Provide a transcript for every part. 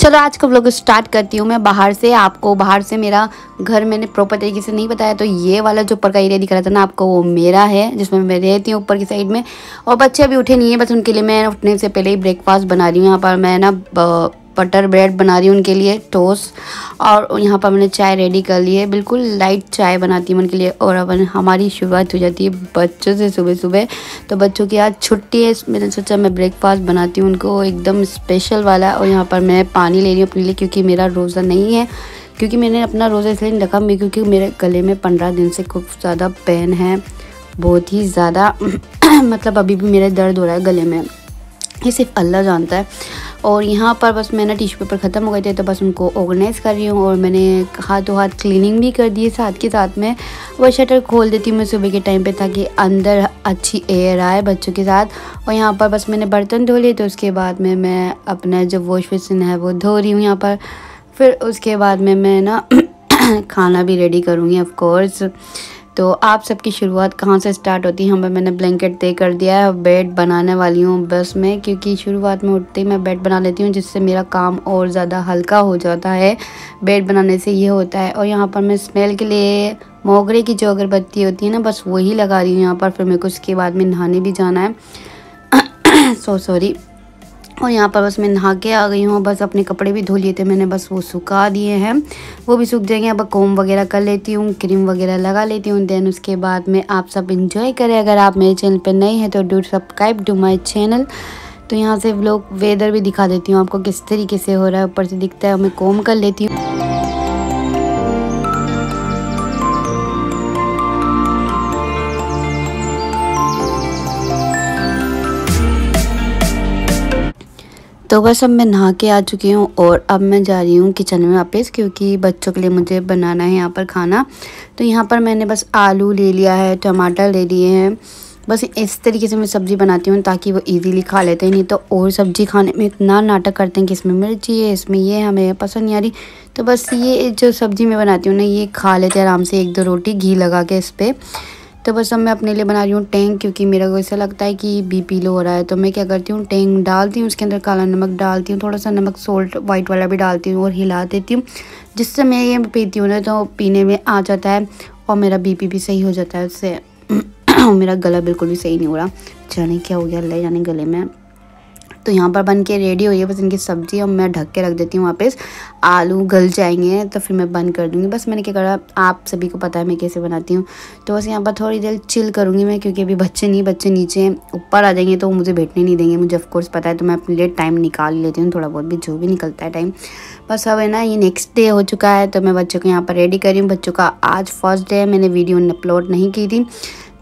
चलो, आज का व्लॉग स्टार्ट करती हूँ मैं बाहर से। आपको बाहर से मेरा घर मैंने प्रॉपर तरीके से नहीं बताया तो ये वाला जो ऊपर का एरिया दिख रहा था ना, आपको वो मेरा है, जिसमें मैं रहती हूँ ऊपर की साइड में। और बच्चे अभी उठे नहीं है, बस उनके लिए मैं उठने से पहले ही ब्रेकफास्ट बना रही हूँ। यहाँ पर मैं ना बटर ब्रेड बना रही हूँ उनके लिए टोस्ट और यहाँ पर मैंने चाय रेडी कर ली है। बिल्कुल लाइट चाय बनाती हूँ उनके लिए और अब हमारी शुरुआत हो जाती है बच्चों से सुबह सुबह। तो बच्चों की आज छुट्टी है, मैंने सोचा मैं ब्रेकफास्ट बनाती हूँ उनको एकदम स्पेशल वाला और यहाँ पर मैं पानी ले रही हूँ अपने लिए क्योंकि मेरा रोज़ा नहीं है। क्योंकि मैंने अपना रोज़ा इसलिए नहीं रखा क्योंकि मेरे गले में पंद्रह दिन से खूब ज़्यादा पेन है, बहुत ही ज़्यादा मतलब अभी भी मेरा दर्द हो रहा है गले में। ये सिर्फ़ अल्लाह जानता है। और यहाँ पर बस मैंने टिश्यू पेपर ख़त्म हो गए थे तो बस उनको ऑर्गेनाइज़ कर रही हूँ और मैंने हाथों हाथ क्लीनिंग भी कर दी है साथ के साथ में। वह शटर खोल देती हूँ मैं सुबह के टाइम पे ताकि अंदर अच्छी एयर आए बच्चों के साथ। और यहाँ पर बस मैंने बर्तन धो लिए तो उसके बाद में मैं अपना जो वॉश बेसिन है वो धो रही हूँ यहाँ पर। फिर उसके बाद में मैं ना खाना भी रेडी करूँगी ऑफ़ कोर्स तो आप सबकी शुरुआत कहाँ से स्टार्ट होती है? हमें मैंने ब्लैंकेट तय कर दिया है बेड बनाने वाली हूँ बस में, क्योंकि शुरुआत में उठते ही मैं बेड बना लेती हूँ, जिससे मेरा काम और ज़्यादा हल्का हो जाता है। बेड बनाने से ये होता है। और यहाँ पर मैं स्मेल के लिए मोगरे की जो अगरबत्ती होती है ना, बस वही लगा रही हूँ यहाँ पर। फिर मेरे को उसके बाद में नहाने भी जाना है। सो सॉरी और यहाँ पर बस मैं नहा के आ गई हूँ बस अपने कपड़े भी धो लिए थे मैंने बस वो सुखा दिए हैं। वो भी सूख जाएँगे। अब कोम वगैरह कर लेती हूँ क्रीम वगैरह लगा लेती हूँ। देन उसके बाद में आप सब इंजॉय करें। अगर आप मेरे चैनल पर नए हैं तो do subscribe to my channel तो यहाँ से लोग वेदर भी दिखा देती हूँ आपको किस तरीके से हो रहा है। ऊपर से दिखता है मैं कोम कर लेती हूँ। तो बस अब मैं नहा के आ चुकी हूँ और अब मैं जा रही हूँ किचन में वापस क्योंकि बच्चों के लिए मुझे बनाना है यहाँ पर खाना। तो यहाँ पर मैंने बस आलू ले लिया है, टमाटर ले लिए हैं। बस इस तरीके से मैं सब्ज़ी बनाती हूँ ताकि वो इजीली खा लेते हैं। नहीं तो और सब्ज़ी खाने में इतना नाटक करते हैं कि इसमें मिर्ची है इसमें ये हमें पसंद नहीं आ रही। तो बस ये जो सब्ज़ी मैं बनाती हूँ ना, ये खा लेते हैं आराम से। एक दो रोटी घी लगा के इस पर तो बस अब मैं अपने लिए बना रही हूँ टैंक क्योंकि मेरा को ऐसा लगता है कि बीपी लो हो रहा है। तो मैं क्या करती हूँ टैंक डालती हूँ, उसके अंदर काला नमक डालती हूँ, थोड़ा सा नमक सोल्ट वाइट वाला भी डालती हूँ और हिला देती हूँ, जिससे मैं ये पीती हूँ ना तो पीने में आ जाता है और मेरा बीपी भी सही हो जाता है उससे। मेरा गला बिल्कुल भी सही नहीं हो रहा। जाने क्या हो गया, ले जाने गले में। तो यहाँ पर बन के रेडी हुई है बस इनकी सब्ज़ी और मैं ढक के रख देती हूँ वापस। आलू गल जाएँगे तो फिर मैं बंद कर दूँगी। बस मैंने क्या करा, आप सभी को पता है मैं कैसे बनाती हूँ। तो बस यहाँ पर थोड़ी देर चिल करूँगी मैं, क्योंकि अभी बच्चे नहीं, बच्चे नीचे ऊपर आ जाएँगे तो मुझे बैठने नहीं देंगे। मुझे ऑफकोर्स पता है तो मैं अपने लिए टाइम निकाल लेती हूँ थोड़ा बहुत भी जो भी निकलता है टाइम बस अब है ना, ये नेक्स्ट डे हो चुका है तो मैं बच्चों को यहाँ पर रेडी करी हूँ। बच्चों का आज फ़र्स्ट डे है, मैंने वीडियो अपलोड नहीं की थी।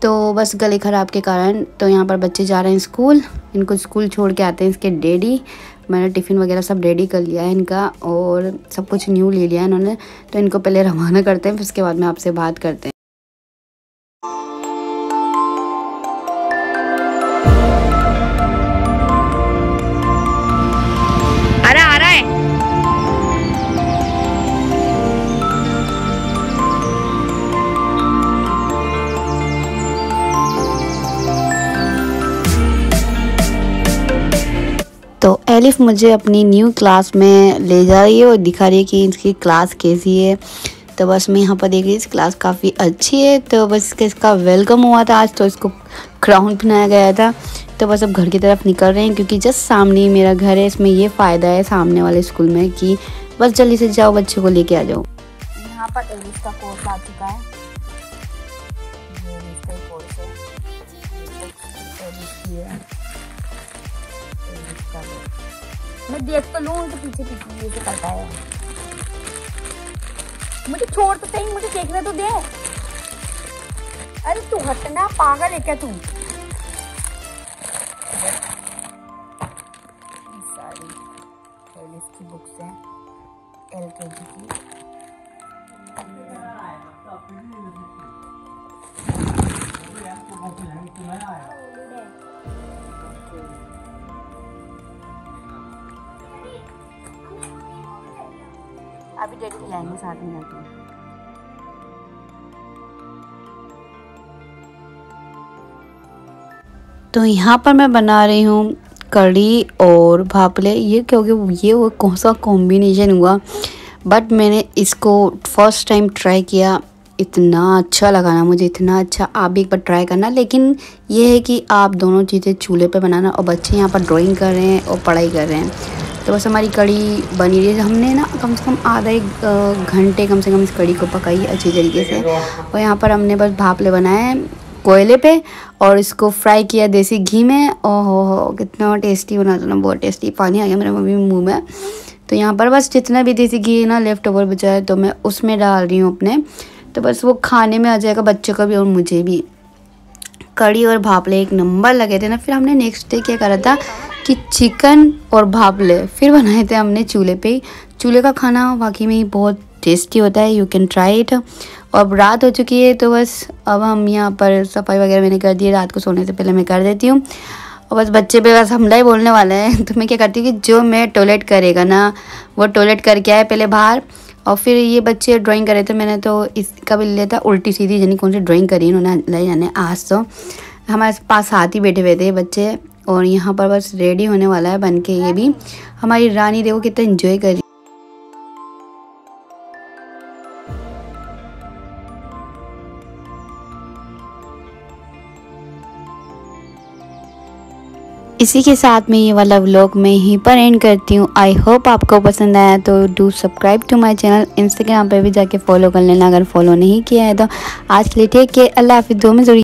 तो बस गले ख़राब के कारण तो यहाँ पर बच्चे जा रहे हैं स्कूल। इनको स्कूल छोड़ के आते हैं इसके डैडी। मैंने टिफ़िन वगैरह सब रेडी कर लिया है इनका और सब कुछ न्यू ले लिया है इन्होंने। तो इनको पहले रवाना करते हैं, फिर उसके बाद में आपसे बात करते हैं। तो एलिफ मुझे अपनी न्यू क्लास में ले जा रही है और दिखा रही है कि इसकी क्लास कैसी है। तो बस मैं यहाँ पर देख रही हूँ क्लास काफ़ी अच्छी है। तो बस इसका वेलकम हुआ था आज तो इसको क्राउन पहनाया गया था। तो बस अब घर की तरफ़ निकल रहे हैं, क्योंकि जस्ट सामने ही मेरा घर है। इसमें ये फ़ायदा है सामने वाले स्कूल में कि बस जल्दी से जाओ, बच्चों को लेके आ जाओ। यहाँ पर एलिफ का कोर्स आ चुका है। मैं देख तो लूँ तो पीछे पीछे ये से करता है। मुझे छोड़ तो सही मुझे देखने तो दे। अरे तू हटना पागल है क्या तू? सारी की बुक्स हैं एल के। जी की अभी ले आएँगे सात मिनट में तो यहाँ पर मैं बना रही हूँ कड़ी और भापले ये क्योंकि ये वो कौन सा कॉम्बिनेशन हुआ? बट मैंने इसको फ़र्स्ट टाइम ट्राई किया। इतना अच्छा लगा ना मुझे, इतना अच्छा। आप भी एक बार ट्राई करना। लेकिन ये है कि आप दोनों चीज़ें चूल्हे पे बनाना और बच्चे यहाँ पर ड्राइंग कर रहे हैं और पढ़ाई कर रहे हैं। तो बस हमारी कड़ी बनी रही है। हमने ना कम से कम आधा एक घंटे कम से कम इस कड़ी को पकाई अच्छी तरीके से। और यहाँ पर हमने बस भापले बनाए कोयले पे और इसको फ्राई किया देसी घी में। ओहो हो कितना टेस्टी बना था ना, बहुत टेस्टी। पानी आ गया मेरे मम्मी मुँह में। तो यहाँ पर बस जितना भी देसी घी ना लेफ़्ट ओवर बचा है तो मैं उसमें डाल रही हूँ अपने। तो बस वो खाने में आ जाएगा बच्चों का भी और मुझे भी। कड़ी और भापले एक नंबर लगे थे ना। फिर हमने नेक्स्ट डे क्या करा था? कि चिकन और भापले फिर बनाए थे हमने चूल्हे पे चूल्हे का खाना वाकई में बहुत टेस्टी होता है यू कैन ट्राई इट और अब रात हो चुकी है तो बस अब हम यहाँ पर सफ़ाई वगैरह मैंने कर दी है, रात को सोने से पहले मैं कर देती हूँ। और बस बच्चे पे बस हमला ही बोलने वाला है तो मैं क्या करती हूँ कि जो मैं टॉयलेट करेगा ना, वो टॉयलेट करके आए पहले बाहर। और फिर ये बच्चे ड्राइंग करे थे, मैंने तो इसका भी लिया था, उल्टी सीधी, यानी कौन सी ड्राइंग करी इन्होंने, ले जाने आज तो। हमारे पास हाथ ही बैठे हुए थे बच्चे। और यहाँ पर बस रेडी होने वाला है बन के ये भी। हमारी रानी देखो कितना इन्जॉय करी इसी के साथ में ये वाला व्लॉग मैं यहीं पर एंड करती हूँ। आई होप आपको पसंद आया तो do subscribe to my channel Instagram पे भी जाके फॉलो कर लेना अगर फॉलो नहीं किया है तो। आज के लिए ठीक है अल्लाह हाफिज़। दो में